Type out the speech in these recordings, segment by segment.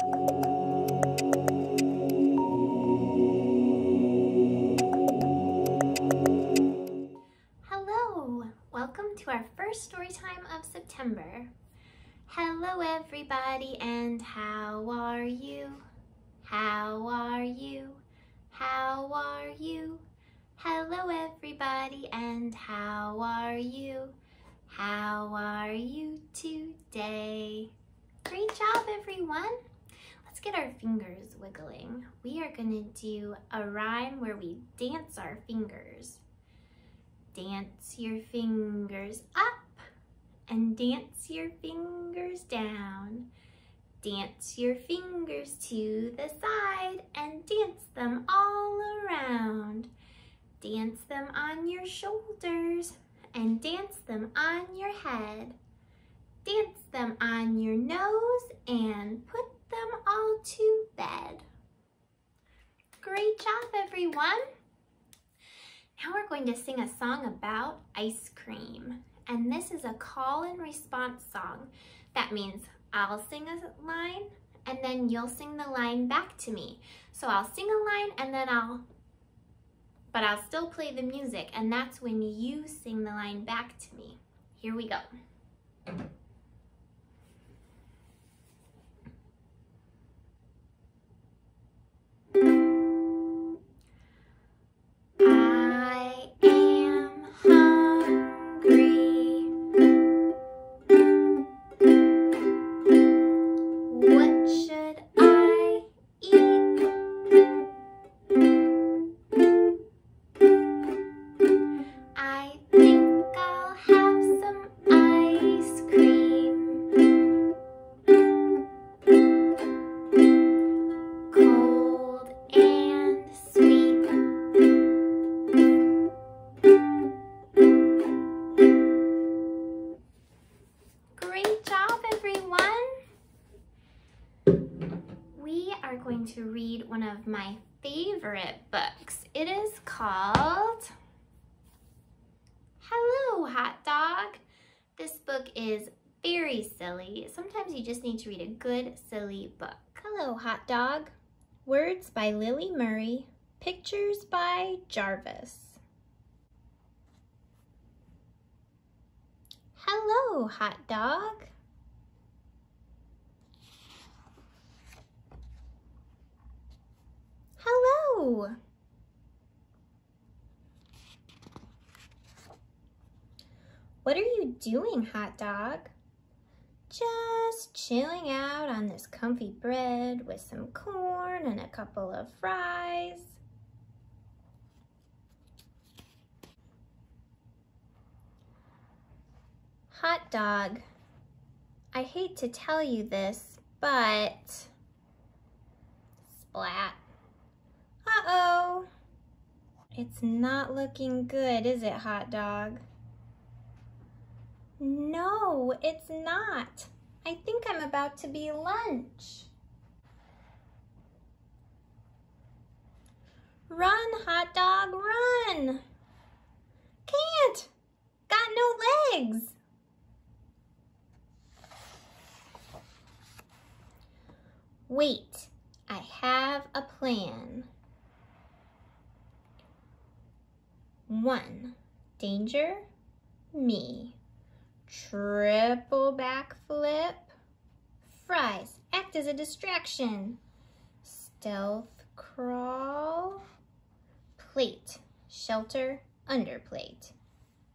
Hello! Welcome to our first story time of September. Hello everybody and how are you? How are you? How are you? Hello everybody and how are you? How are you today? Great job everyone! Get our fingers wiggling. We are going to do a rhyme where we dance our fingers. Dance your fingers up and dance your fingers down. Dance your fingers to the side and dance them all around. Dance them on your shoulders and dance them on your head. Dance them on your nose and put them all to bed. Great job, everyone. Now we're going to sing a song about ice cream. And this is a call and response song. That means I'll sing a line and then you'll sing the line back to me. So I'll sing a line and then I'll, but I'll still play the music and that's when you sing the line back to me. Here we go. Of my favorite books. It is called Hello, Hot Dog. This book is very silly. Sometimes you just need to read a good, silly book. Hello, Hot Dog. Words by Lily Murray. Pictures by Jarvis. Hello, hot dog. What are you doing, hot dog? Just chilling out on this comfy bread with some corn and a couple of fries. Hot dog, I hate to tell you this, but splat. Uh-oh. It's not looking good, is it, hot dog? No, it's not. I think I'm about to be lunch. Run, hot dog, run! Can't! Got no legs! Wait, I have a plan. One, danger, me. Triple backflip. Fries, act as a distraction. Stealth crawl. Plate, shelter, under plate.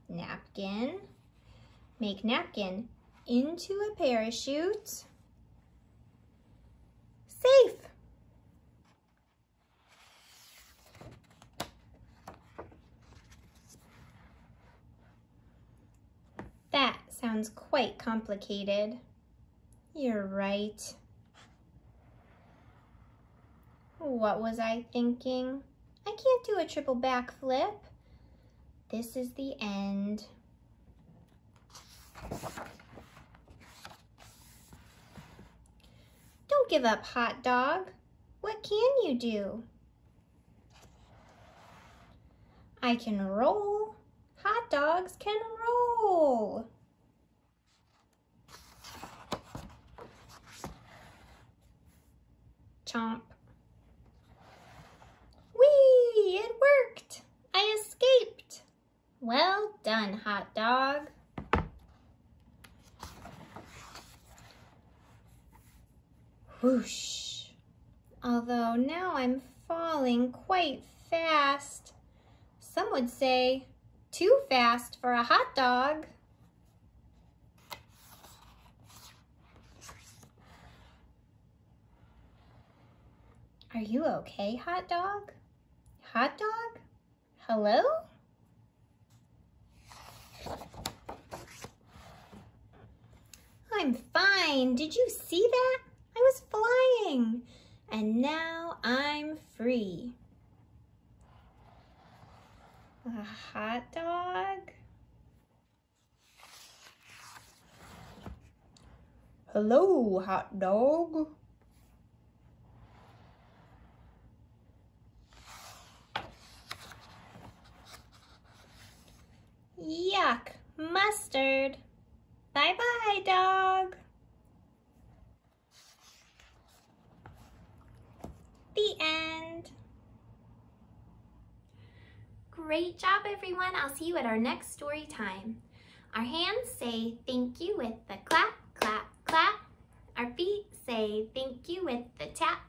Napkin, make napkin into a parachute. Safe. That sounds quite complicated. You're right. What was I thinking? I can't do a triple backflip. This is the end. Don't give up, hot dog. What can you do? I can roll. Hot dogs can roll. Chomp. Whee! It worked! I escaped! Well done, hot dog. Whoosh! Although now I'm falling quite fast. Some would say too fast for a hot dog. Are you okay, hot dog? Hot dog? Hello? I'm fine. Did you see that? I was flying. And now I'm free. A hot dog? Hello, hot dog. Mustard. Bye-bye, dog. The end. Great job, everyone. I'll see you at our next story time. Our hands say thank you with the clap, clap, clap. Our feet say thank you with the tap,